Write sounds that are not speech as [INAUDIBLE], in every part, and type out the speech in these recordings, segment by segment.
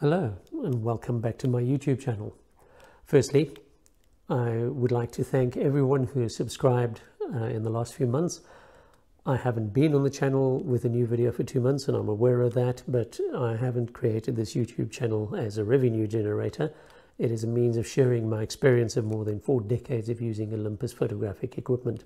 Hello and welcome back to my YouTube channel. Firstly, I would like to thank everyone who has subscribed uh, in the last few months. I haven't been on the channel with a new video for two months and I'm aware of that, but I haven't created this YouTube channel as a revenue generator. It is a means of sharing my experience of more than four decades of using Olympus photographic equipment.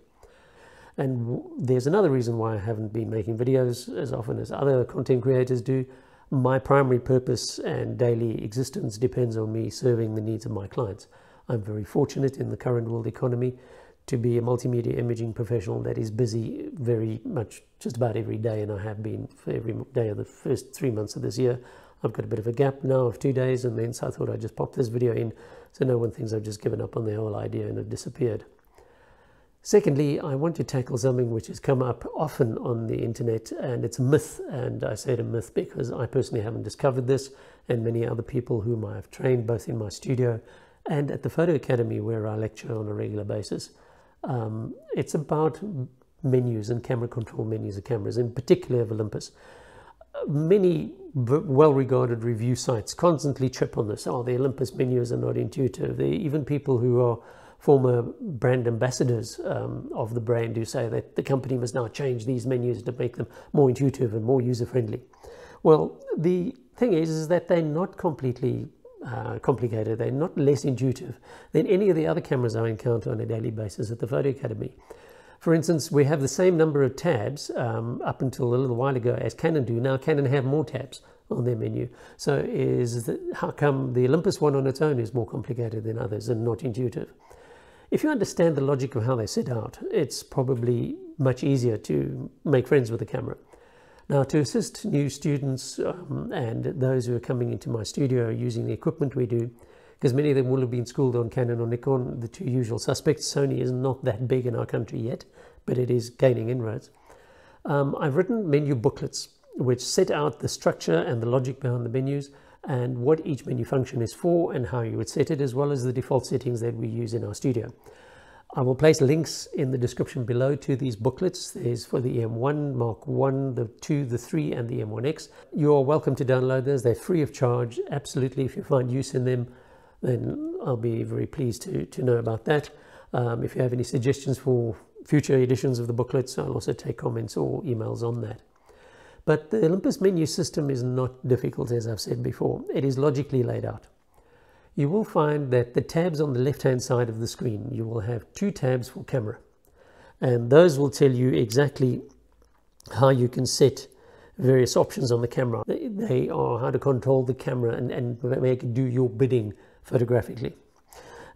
And there's another reason why I haven't been making videos as often as other content creators do my primary purpose and daily existence depends on me serving the needs of my clients. I'm very fortunate in the current world economy to be a multimedia imaging professional that is busy very much just about every day, and I have been for every day of the first three months of this year. I've got a bit of a gap now of two days, and then so I thought I'd just pop this video in so no one thinks I've just given up on the whole idea and have disappeared. Secondly, I want to tackle something which has come up often on the internet and it's a myth. And I say it a myth because I personally haven't discovered this and many other people whom I have trained both in my studio and at the Photo Academy where I lecture on a regular basis. Um, it's about menus and camera control menus of cameras, in particular of Olympus. Many well-regarded review sites constantly trip on this. Oh, the Olympus menus are not intuitive. Are even people who are former brand ambassadors um, of the brand who say that the company must now change these menus to make them more intuitive and more user-friendly. Well, the thing is, is that they're not completely uh, complicated. They're not less intuitive than any of the other cameras I encounter on a daily basis at the Photo Academy. For instance, we have the same number of tabs um, up until a little while ago as Canon do. Now Canon have more tabs on their menu. So is the, how come the Olympus one on its own is more complicated than others and not intuitive? If you understand the logic of how they set out, it's probably much easier to make friends with the camera. Now, to assist new students um, and those who are coming into my studio using the equipment we do, because many of them will have been schooled on Canon or Nikon, the two usual suspects. Sony is not that big in our country yet, but it is gaining inroads. Um, I've written menu booklets which set out the structure and the logic behind the menus and what each menu function is for and how you would set it as well as the default settings that we use in our studio. I will place links in the description below to these booklets. There's for the EM1, Mark 1, the 2, the 3 and the EM1X. You are welcome to download those. They're free of charge. Absolutely, if you find use in them, then I'll be very pleased to, to know about that. Um, if you have any suggestions for future editions of the booklets, I'll also take comments or emails on that. But the Olympus menu system is not difficult, as I've said before. It is logically laid out. You will find that the tabs on the left-hand side of the screen, you will have two tabs for camera. And those will tell you exactly how you can set various options on the camera. They are how to control the camera and, and make it do your bidding photographically.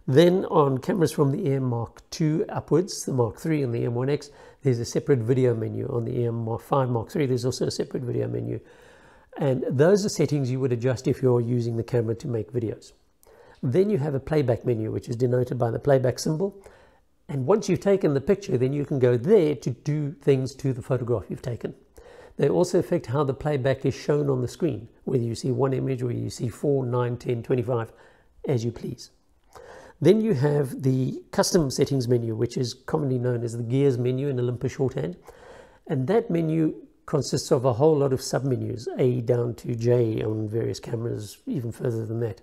Then on cameras from the EM Mark II upwards, the Mark III and the M1X, there's a separate video menu. On the EM Mark V Mark III, there's also a separate video menu. And those are settings you would adjust if you're using the camera to make videos. Then you have a playback menu, which is denoted by the playback symbol. And once you've taken the picture, then you can go there to do things to the photograph you've taken. They also affect how the playback is shown on the screen, whether you see one image or you see 4, 9, 10, 25, as you please. Then you have the custom settings menu, which is commonly known as the gears menu in Olympus shorthand. And that menu consists of a whole lot of submenus, A down to J on various cameras, even further than that.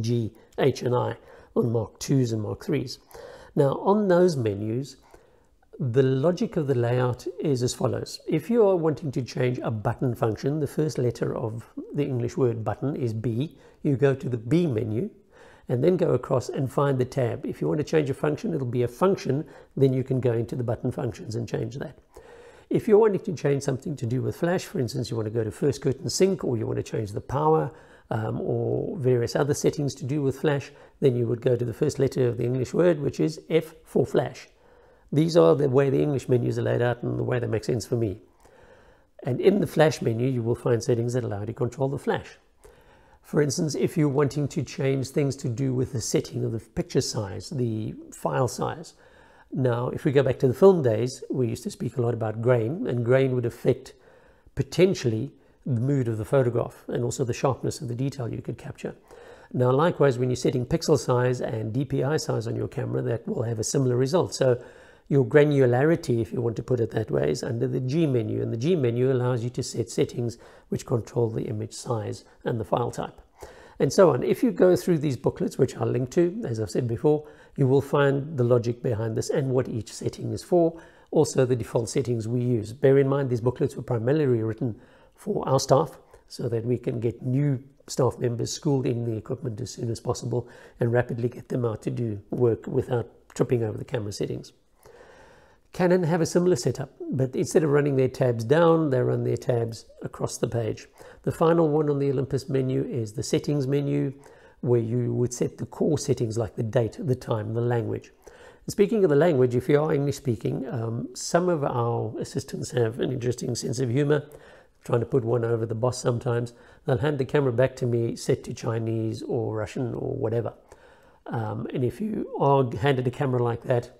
G, H, and I on Mark IIs and Mark IIIs. Now, on those menus, the logic of the layout is as follows. If you are wanting to change a button function, the first letter of the English word button is B, you go to the B menu, and then go across and find the tab. If you want to change a function, it'll be a function, then you can go into the button functions and change that. If you're wanting to change something to do with Flash, for instance, you want to go to first curtain sync or you want to change the power um, or various other settings to do with Flash, then you would go to the first letter of the English word, which is F for Flash. These are the way the English menus are laid out and the way they make sense for me. And in the Flash menu, you will find settings that allow you to control the Flash. For instance, if you're wanting to change things to do with the setting of the picture size, the file size. Now, if we go back to the film days, we used to speak a lot about grain, and grain would affect potentially the mood of the photograph and also the sharpness of the detail you could capture. Now, likewise, when you're setting pixel size and DPI size on your camera, that will have a similar result. So Your granularity, if you want to put it that way, is under the G menu, and the G menu allows you to set settings which control the image size and the file type, and so on. If you go through these booklets, which I'll link to, as I've said before, you will find the logic behind this and what each setting is for, also the default settings we use. Bear in mind these booklets were primarily written for our staff so that we can get new staff members schooled in the equipment as soon as possible and rapidly get them out to do work without tripping over the camera settings. Canon have a similar setup, but instead of running their tabs down, they run their tabs across the page. The final one on the Olympus menu is the settings menu, where you would set the core settings like the date, the time, the language. Speaking of the language, if you are English speaking, um, some of our assistants have an interesting sense of humor. Trying to put one over the boss sometimes. They'll hand the camera back to me set to Chinese or Russian or whatever. Um, and if you are handed a camera like that,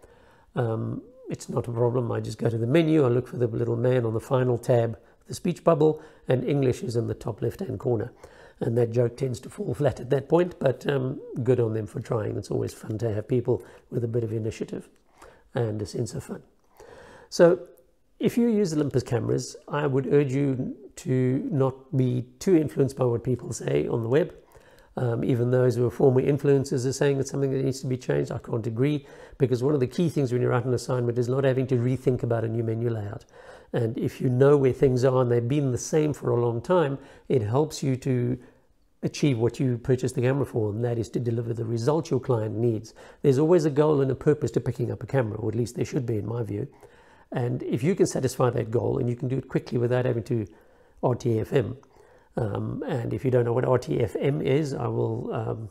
um, it's not a problem. I just go to the menu, I look for the little man on the final tab, the speech bubble, and English is in the top left hand corner. And that joke tends to fall [LAUGHS] flat at that point, but um, good on them for trying. It's always fun to have people with a bit of initiative and a sense of fun. So if you use Olympus cameras, I would urge you to not be too influenced by what people say on the web. Um, even those who are former influencers are saying it's something that needs to be changed. I can't agree because one of the key things when you write an assignment is not having to rethink about a new menu layout. And if you know where things are and they've been the same for a long time, it helps you to achieve what you purchased the camera for, and that is to deliver the results your client needs. There's always a goal and a purpose to picking up a camera, or at least there should be in my view. And if you can satisfy that goal and you can do it quickly without having to RTFM, um, and if you don't know what RTFM is, I will um,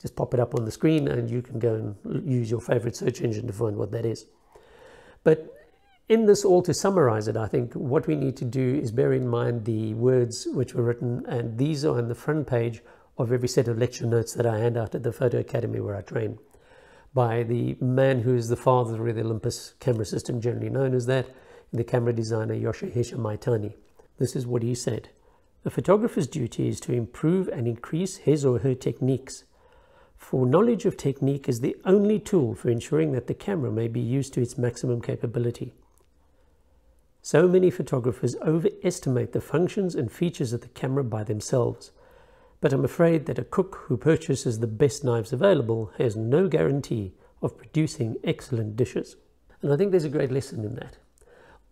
just pop it up on the screen and you can go and use your favorite search engine to find what that is. But in this all to summarize it, I think what we need to do is bear in mind the words which were written, and these are on the front page of every set of lecture notes that I hand out at the Photo Academy where I train by the man who is the father of the Olympus camera system, generally known as that, the camera designer Yoshihisa Maitani. This is what he said. A photographer's duty is to improve and increase his or her techniques. For knowledge of technique is the only tool for ensuring that the camera may be used to its maximum capability. So many photographers overestimate the functions and features of the camera by themselves, but I'm afraid that a cook who purchases the best knives available has no guarantee of producing excellent dishes. And I think there's a great lesson in that.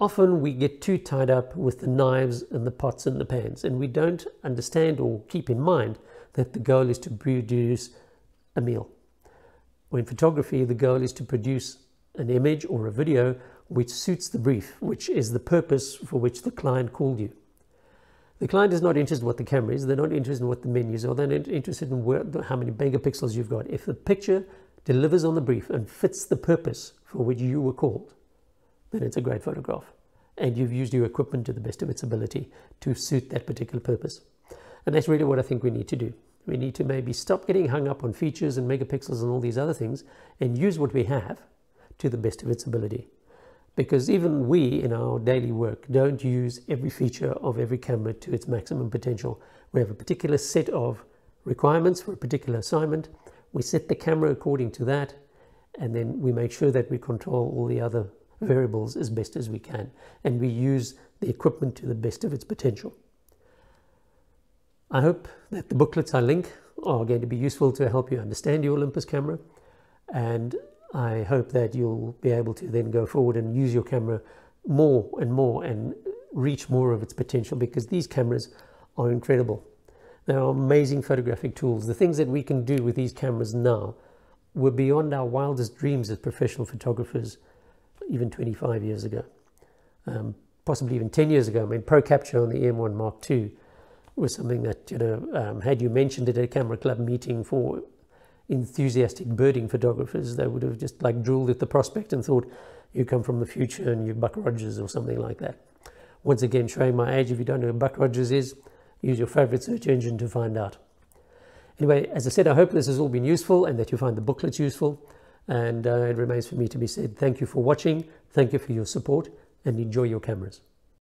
Often we get too tied up with the knives and the pots and the pans, and we don't understand or keep in mind that the goal is to produce a meal. Or in photography, the goal is to produce an image or a video which suits the brief, which is the purpose for which the client called you. The client is not interested in what the camera is, they're not interested in what the menus are, they're not interested in where, how many megapixels you've got. If the picture delivers on the brief and fits the purpose for which you were called, then it's a great photograph. And you've used your equipment to the best of its ability to suit that particular purpose. And that's really what I think we need to do. We need to maybe stop getting hung up on features and megapixels and all these other things and use what we have to the best of its ability. Because even we in our daily work don't use every feature of every camera to its maximum potential. We have a particular set of requirements for a particular assignment. We set the camera according to that and then we make sure that we control all the other variables as best as we can, and we use the equipment to the best of its potential. I hope that the booklets I link are going to be useful to help you understand your Olympus camera, and I hope that you'll be able to then go forward and use your camera more and more and reach more of its potential because these cameras are incredible. They are amazing photographic tools. The things that we can do with these cameras now were beyond our wildest dreams as professional photographers even 25 years ago, um, possibly even 10 years ago. I mean, Pro Capture on the EM1 Mark II was something that, you know, um, had you mentioned it at a camera club meeting for enthusiastic birding photographers, they would have just like drooled at the prospect and thought, you come from the future and you're Buck Rogers or something like that. Once again, showing my age, if you don't know who Buck Rogers is, use your favorite search engine to find out. Anyway, as I said, I hope this has all been useful and that you find the booklets useful. And uh, it remains for me to be said, thank you for watching, thank you for your support, and enjoy your cameras.